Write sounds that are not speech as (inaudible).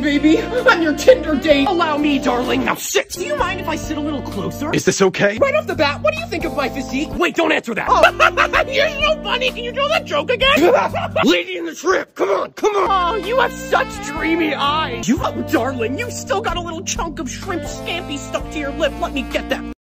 Baby, on your Tinder date. Allow me, darling. Now sit. Do you mind if I sit a little closer? Is this okay? Right off the bat, what do you think of my physique? Wait, don't answer that. Oh, (laughs) you're so funny. Can you do that joke again? (laughs) Lady in the trip. come on, come on. Oh, you have such dreamy eyes. You, oh, darling, you still got a little chunk of shrimp scampi stuck to your lip. Let me get that.